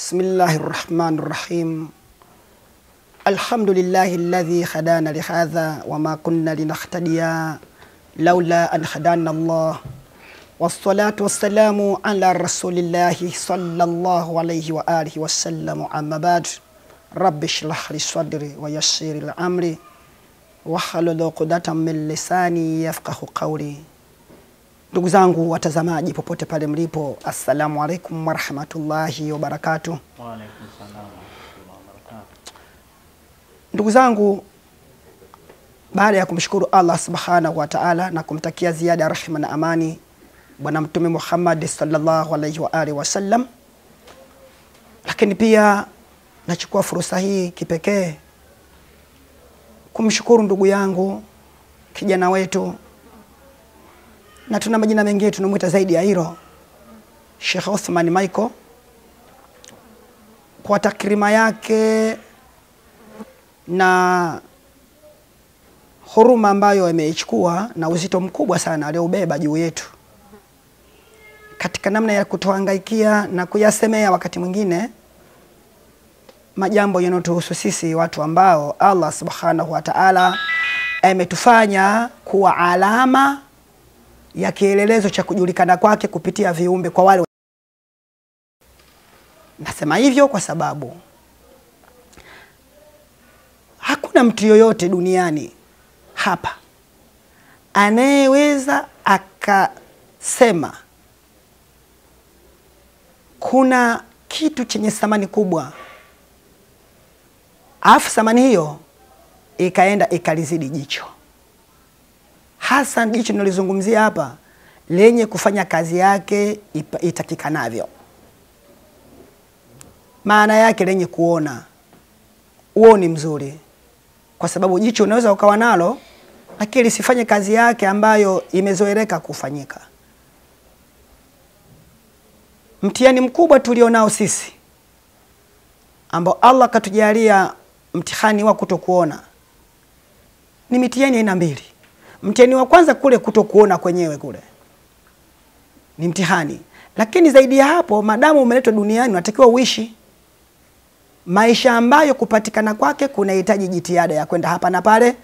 بسم الله الرحمن الرحيم الحمد لله الذي هدانا لهذا وما كنا لنهتدي لولا أن هدانا الله والصلاة والسلام على رسول الله صلى الله عليه وآله وسلم أما بعد رب اشرح لي صدري ويسر لي أمري wahlul uqdatan min lisani yafqahu qawli. Ndugu zangu watazamaji popote pale mlipo, assalamu alaikum warahmatullahi wabarakatuh. Salam. Ndugu zangu, baada ya kumshukuru Allah subhanahu wa ta'ala na kumtakia ziada ya rehma na amani Bwana Mtume Muhammad sallallahu alaihi wa alihi wasallam, lakini pia nachukua fursa hii kipekee kumshukuru ndugu yangu kijana wetu, na tuna majina mengine tunamwita zaidi ya hilo, Sheikh Othman Michael. Kwa takrima yake na huruma ambayo ameichukua na uzito mkubwa sana aliobeba juu yetu. Katika namna ya kutuhangaikia na kuyasemea wakati mwingine majambo yanayotuhusu sisi watu ambao Allah subhanahu wa ta'ala ametufanya kuwa alama ya kielelezo cha kujulikana kwake kupitia viumbe kwa wale. Nasema hivyo kwa sababu hakuna mtu yoyote duniani hapa anayeweza akasema kuna kitu chenye thamani kubwa alafu thamani hiyo ikaenda ikalizidi jicho, hasa jicho nilizungumzia hapa lenye kufanya kazi yake itakikanavyo, maana yake lenye kuona huo ni mzuri, kwa sababu jicho unaweza ukawa nalo lakini lisifanye kazi yake ambayo imezoeleka kufanyika. Mtihani mkubwa tulionao sisi ambao Allah katujalia mtihani wa kutokuona ni mitihani aina mbili. Mtihani wa kwanza kule kutokuona kwenyewe kule ni mtihani, lakini zaidi ya hapo, madamu umeletwa duniani unatakiwa uishi maisha ambayo kupatikana kwake kunahitaji jitihada ya kwenda hapa na pale,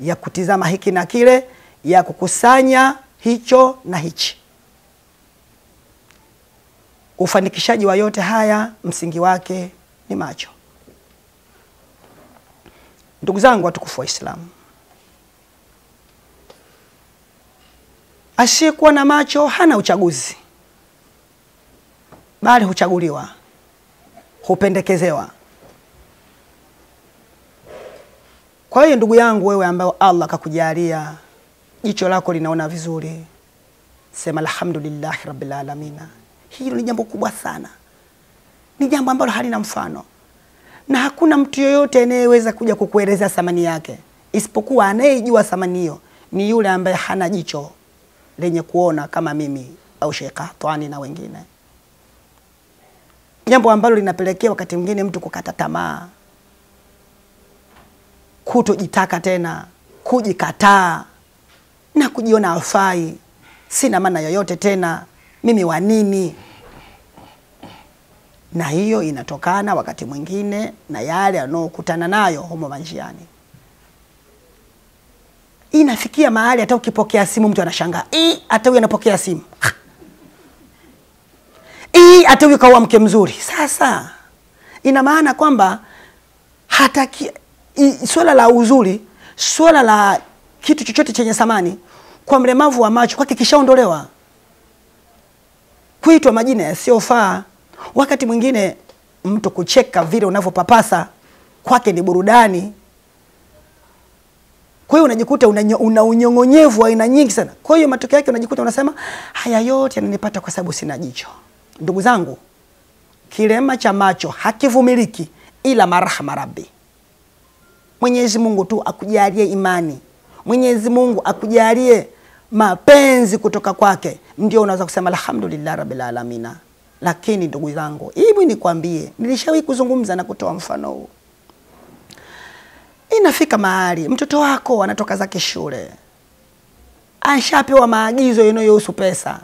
ya kutizama hiki na kile, ya kukusanya hicho na hichi. Ufanikishaji wa yote haya msingi wake ni macho. Ndugu zangu watukufu wa Islamu, asiyekuwa na macho hana uchaguzi, bali huchaguliwa, hupendekezewa. Kwa hiyo ndugu yangu, wewe ambayo Allah akakujalia jicho lako linaona vizuri, sema alhamdulillahi rabbil alamina. Hilo ni jambo kubwa sana, ni jambo ambalo halina mfano na hakuna mtu yoyote anayeweza kuja kukueleza thamani yake isipokuwa anayejua thamani hiyo ni yule ambaye hana jicho lenye kuona kama mimi au Sheikh Twani na wengine, jambo ambalo linapelekea wakati mwingine mtu kukata tamaa, kutojitaka tena, kujikataa na kujiona afai sina maana yoyote tena, mimi wa nini? na hiyo inatokana wakati mwingine na yale anaokutana nayo humo manjiani. Inafikia mahali hata ukipokea simu mtu anashangaa, "Ii, hata huyu anapokea simu, hata huyu kaua mke mzuri. Sasa ina maana kwamba hata swala la uzuri, swala la kitu chochote chenye samani kwa mlemavu wa macho kwake kishaondolewa, kuitwa majina yasiyofaa wakati mwingine mtu kucheka vile unavyopapasa kwake ni burudani. Kwa hiyo unajikuta una, unyong'onyevu wa aina nyingi sana. Kwa hiyo matokeo yake unajikuta unasema haya yote yananipata kwa sababu sina jicho. Ndugu zangu, kilema cha macho hakivumiliki ila marahama rabbi. Mwenyezi Mungu tu akujalie imani, Mwenyezi Mungu akujalie mapenzi kutoka kwake, ndio unaweza kusema alhamdulillah rabbil alamina. Lakini ndugu zangu, hebu nikwambie, nilishawahi kuzungumza na kutoa mfano huu. Inafika mahali mtoto wako anatoka zake shule, ashapewa maagizo yanayohusu pesa,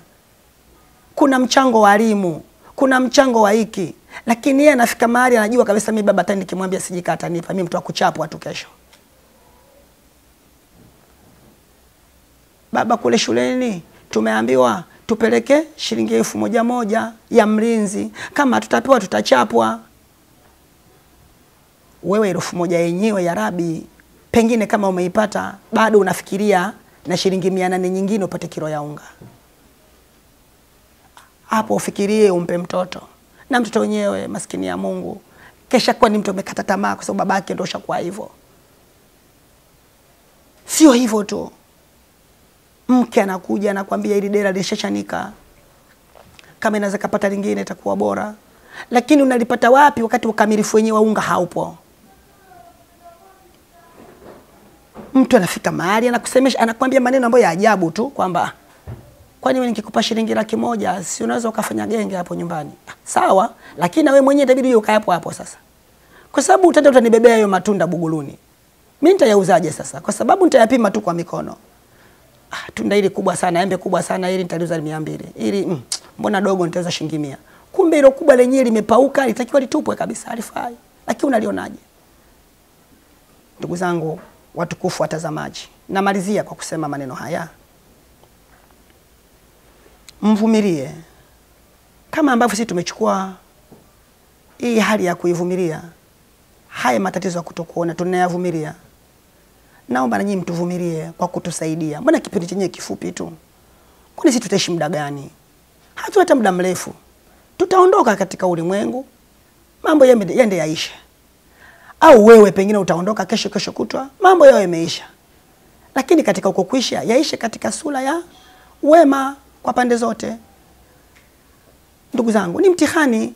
kuna mchango wa walimu, kuna mchango wa hiki, lakini yeye anafika mahali anajua kabisa, mimi baba tani nikimwambia sijika atanipa mimi, mtu wa kuchapwa tu kesho. Baba, kule shuleni tumeambiwa tupeleke shilingi elfu moja moja ya mlinzi, kama tutapewa tutachapwa. Wewe elfu moja yenyewe ya Rabi, pengine kama umeipata bado unafikiria na shilingi mia nane nyingine upate kilo ya unga. Hapo ufikirie umpe mtoto, na mtoto wenyewe maskini ya Mungu kesha kuwa ni mtu amekata tamaa, kwa sababu babake ndio shakuwa hivyo. Sio hivyo tu, mke anakuja anakwambia ili dera lishachanika, kama inaweza kapata lingine itakuwa bora, lakini unalipata wapi wakati ukamilifu wenyewe wa unga haupo? Mtu anafika mahali anakusemesha, anakwambia maneno ambayo ya ajabu tu kwamba kwani wewe nikikupa shilingi laki moja si unaweza ukafanya genge hapo nyumbani? Sawa, lakini na wewe mwenyewe itabidi ukae hapo hapo sasa, kwa sababu utaenda utanibebea hayo matunda Buguruni, mimi nitayauzaje sasa? Kwa sababu nitayapima tu kwa mikono. Ah, tunda hili kubwa sana, embe kubwa sana, hili nitaliuza mia mbili, hili mm, mbona dogo, nitauza shilingi mia. Kumbe hilo kubwa lenyewe limepauka, litakiwa litupwe kabisa, halifai. Lakini unalionaje? Ndugu zangu watukufu watazamaji, namalizia kwa kusema maneno haya mvumilie kama ambavyo sisi tumechukua hii hali ya kuivumilia haya matatizo ya kutokuona tunayavumilia. Naomba na nyinyi mtuvumilie kwa kutusaidia. Mbona kipindi chenyewe kifupi tu? Kwani sisi tutaishi muda gani? Hatuna hata muda mrefu, tutaondoka katika ulimwengu, mambo yende yaishe. Au wewe pengine utaondoka kesho, kesho kutwa, mambo yao yameisha, lakini katika uko kuisha yaishe katika sura ya wema kwa pande zote. Ndugu zangu, ni mtihani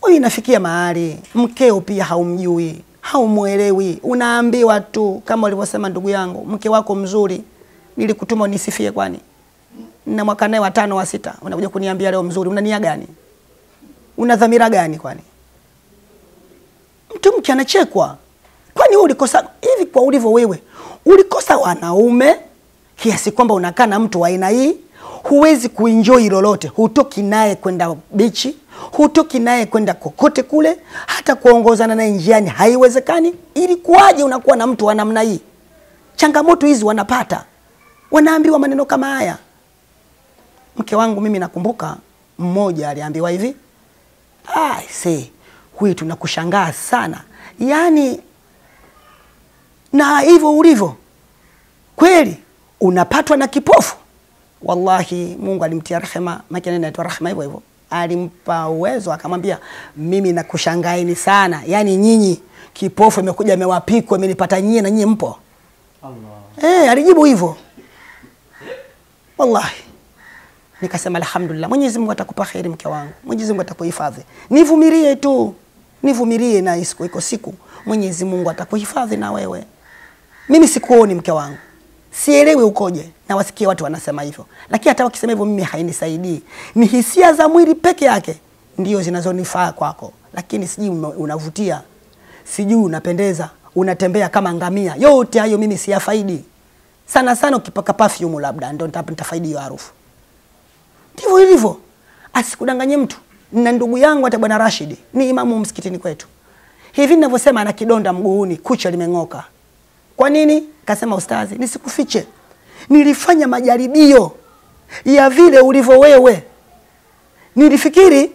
huyu. Inafikia mahali mkeo pia haumjui, haumwelewi, unaambiwa tu kama ulivyosema ndugu yangu, mke wako mzuri, nilikutuma unisifie, kwani na mwaka naye wa tano wa sita, unakuja kuniambia leo mzuri. Una nia gani? Una dhamira gani? Kwani mke anachekwa, kwani wewe ulikosa hivi? Kwa ulivyo wewe ulikosa wanaume kiasi kwamba unakaa na mtu wa aina hii, huwezi kuenjoy lolote, hutoki naye kwenda bichi, hutoki naye kwenda kokote kule, hata kuongozana naye njiani haiwezekani. Ilikuwaje unakuwa na mtu wa namna hii? Changamoto hizi wanapata, wanaambiwa maneno kama haya. Mke wangu mimi nakumbuka mmoja aliambiwa hivi, ah, see, huyu tunakushangaa sana, yaani na hivyo ulivyo kweli unapatwa na kipofu. Wallahi, Mungu alimtia rehema, maana inaitwa rehema hivyo hivyo, alimpa uwezo akamwambia, mimi nakushangaeni sana, yaani nyinyi kipofu imekuja imewapikwa imenipata nyie na nyie mpo. Allah. Eh, alijibu hivyo. Wallahi nikasema alhamdulillah, Mwenyezi Mungu atakupa kheri mke wangu, Mwenyezi Mungu atakuhifadhi. Nivumilie tu, nivumilie, na siku iko siku Mwenyezi Mungu atakuhifadhi na wewe. Mimi sikuoni mke wangu, sielewi ukoje, na wasikia watu wanasema hivyo, lakini hata wakisema hivyo mimi hainisaidii. Ni hisia za mwili peke yake ndio zinazonifaa kwako, lakini sijui unavutia, sijui unapendeza, unatembea kama ngamia. Yote hayo mimi siyafaidi. Sana sana ukipaka perfume labda ndio nita- nitafaidi hiyo harufu. Ndivyo ilivyo, asikudanganye mtu. Na ndugu yangu hata bwana Rashid ni imamu msikitini kwetu, hivi ninavyosema, ana kidonda mguuni, kucha limeng'oka. Kwa nini? Kasema ustazi, nisikufiche, nilifanya majaribio ya vile ulivyo wewe. Nilifikiri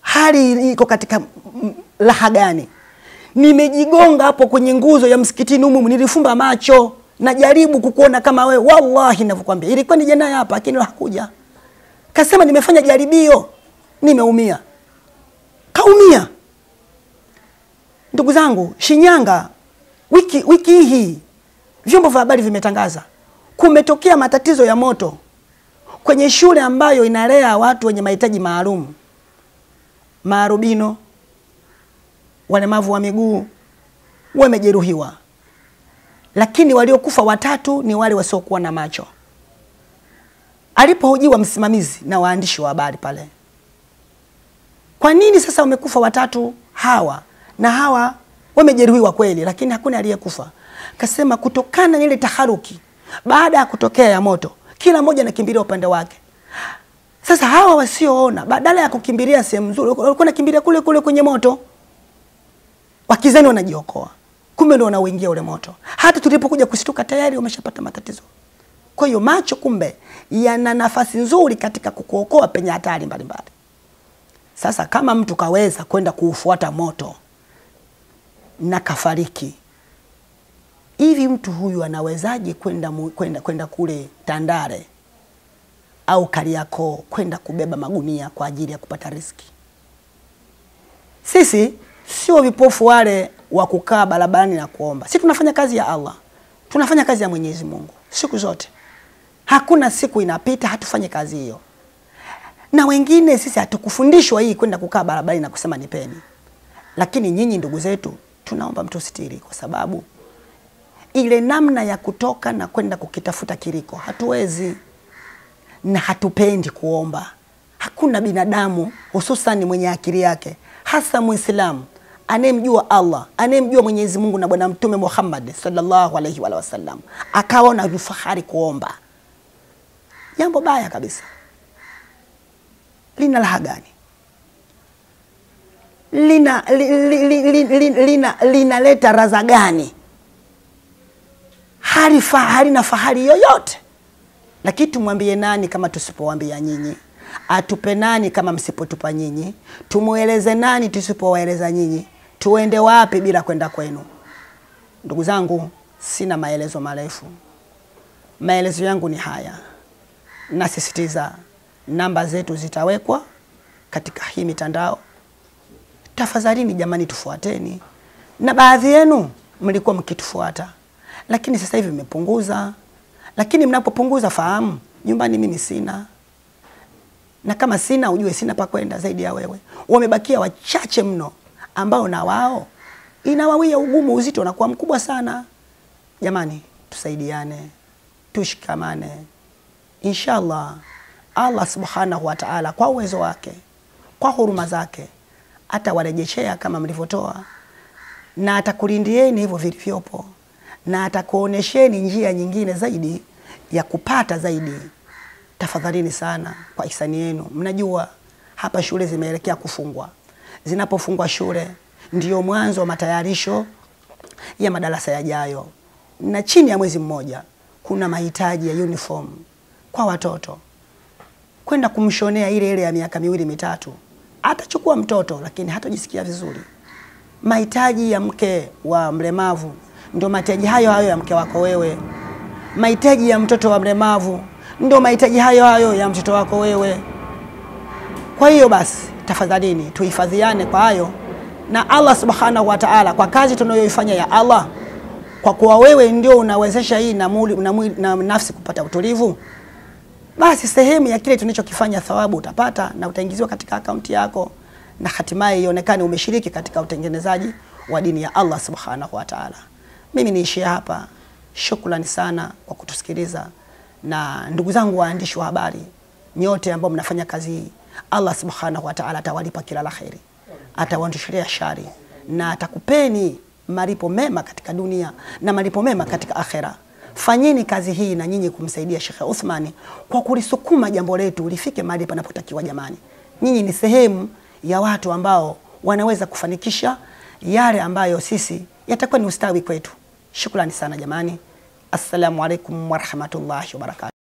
hali iko katika laha gani? Nimejigonga hapo kwenye nguzo ya msikitini humu, nilifumba macho, najaribu kukuona kama wewe. Wallahi ninavyokuambia, ilikuwa ni jana hapa, lakini hakuja. Kasema nimefanya jaribio, nimeumia. Kaumia. Ndugu zangu, Shinyanga wiki wiki hii vyombo vya habari vimetangaza kumetokea matatizo ya moto kwenye shule ambayo inalea watu wenye mahitaji maalum, maarubino, walemavu wa miguu wamejeruhiwa, lakini waliokufa watatu ni wale wasiokuwa na macho. Alipohojiwa msimamizi na waandishi wa habari pale, kwa nini sasa wamekufa watatu hawa na hawa wamejeruhiwa kweli, lakini hakuna aliyekufa? Kasema kutokana na ile taharuki baada ya kutokea ya moto, kila mmoja anakimbilia upande wake. Sasa hawa wasioona, badala ya kukimbilia sehemu nzuri, walikuwa nakimbilia kule kule kwenye moto, wakizani wanajiokoa, kumbe ndio wanauingia ule moto. Hata tulipokuja kushtuka, tayari wameshapata matatizo. Kwa hiyo macho kumbe yana nafasi nzuri katika kukuokoa penye hatari mbalimbali. Sasa kama mtu kaweza kwenda kuufuata moto na kafariki, hivi mtu huyu anawezaje kwenda kwenda kwenda kule Tandale au Kariakoo kwenda kubeba magunia kwa ajili ya kupata riski? Sisi sio vipofu wale wa kukaa barabarani na kuomba. Sisi tunafanya kazi ya Allah, tunafanya kazi ya Mwenyezi Mungu siku zote. Hakuna siku inapita hatufanye kazi hiyo. Na wengine sisi hatukufundishwa hii kwenda kukaa barabarani na kusema nipeni, lakini nyinyi ndugu zetu, tunaomba mtusitiri, kwa sababu ile namna ya kutoka na kwenda kukitafuta kiriko hatuwezi na hatupendi kuomba. Hakuna binadamu hususan mwenye akili yake, hasa Muislamu anayemjua Allah, anayemjua Mwenyezi Mungu na Bwana Mtume Muhammad sallallahu alaihi wa sallam, akawa na fahari kuomba. Jambo baya kabisa, lina raha gani? Lina li, li, li, li, li, lina linaleta raza gani? Harifa, halina fahari yoyote. Lakini tumwambie nani kama tusipowaambia nyinyi? Atupe nani kama msipotupa nyinyi? Tumweleze nani tusipowaeleza nyinyi? Tuende wapi bila kwenda kwenu? Ndugu zangu, sina maelezo marefu. Maelezo yangu ni haya, nasisitiza namba zetu zitawekwa katika hii mitandao. Tafadhalini jamani, tufuateni. Na baadhi yenu mlikuwa mkitufuata, lakini sasa hivi mmepunguza. Lakini mnapopunguza, fahamu nyumbani mimi sina, na kama sina, ujue sina pa kwenda zaidi ya wewe. Wamebakia wachache mno ambao na wao inawawia ugumu, uzito unakuwa mkubwa sana. Jamani, tusaidiane, tushikamane. Inshallah, Allah subhanahu wa ta'ala kwa uwezo wake, kwa huruma zake atawarejeshea kama mlivyotoa, na atakulindieni hivyo vilivyopo, na atakuonesheni njia nyingine zaidi ya kupata zaidi. Tafadhalini sana kwa hisani yenu, mnajua hapa shule zimeelekea kufungwa. Zinapofungwa shule ndiyo mwanzo wa matayarisho ya madarasa yajayo, na chini ya mwezi mmoja kuna mahitaji ya uniform kwa watoto kwenda kumshonea ile ile ya miaka miwili mitatu, atachukua mtoto lakini hatojisikia vizuri. Mahitaji ya mke wa mlemavu ndio mahitaji hayo hayo ya mke wako wewe. Mahitaji ya mtoto wa mlemavu ndio mahitaji hayo hayo ya mtoto wako wewe. Kwa hiyo basi, tafadhalini tuhifadhiane kwa hayo, na Allah subhanahu wa ta'ala, kwa kazi tunayoifanya ya Allah, kwa kuwa wewe ndio unawezesha hii na, muli, na, mwili, na nafsi kupata utulivu basi sehemu ya kile tunachokifanya thawabu utapata na utaingiziwa katika akaunti yako, na hatimaye ionekane umeshiriki katika utengenezaji wa dini ya Allah subhanahu wa ta'ala. Mimi niishie hapa. Shukrani sana kwa kutusikiliza, na ndugu zangu waandishi wa habari nyote ambao mnafanya kazi hii, Allah subhanahu wa ta'ala atawalipa kila la kheri, atawaondoshelea shari na atakupeni malipo mema katika dunia na malipo mema katika akhera. Fanyeni kazi hii na nyinyi kumsaidia Sheikh Uthmani kwa kulisukuma jambo letu lifike mahali panapotakiwa. Jamani, nyinyi ni sehemu ya watu ambao wanaweza kufanikisha yale ambayo sisi yatakuwa ni ustawi kwetu. Shukrani sana jamani, assalamu alaikum warahmatullahi wabarakatuh.